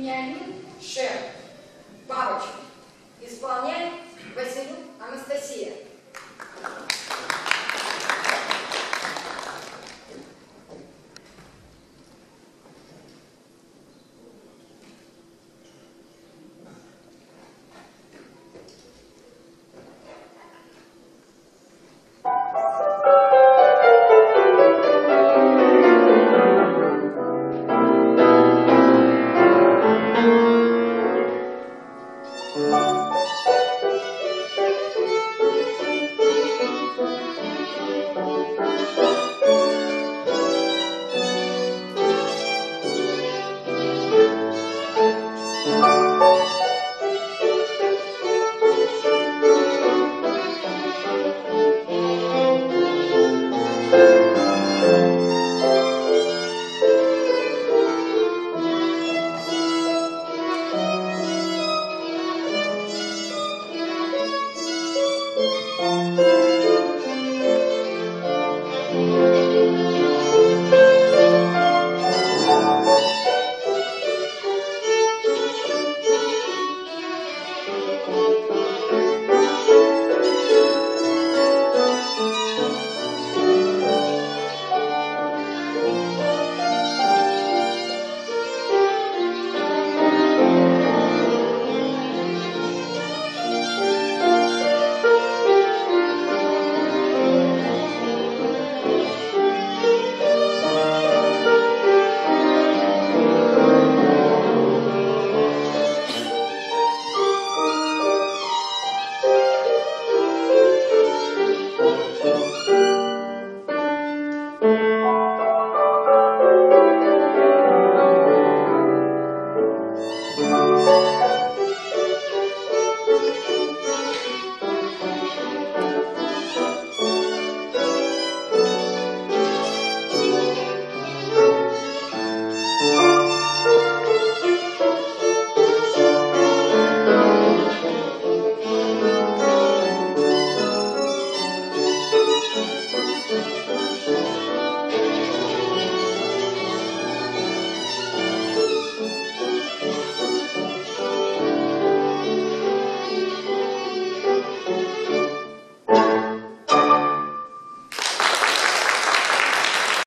Вениамин Шер, бабочка,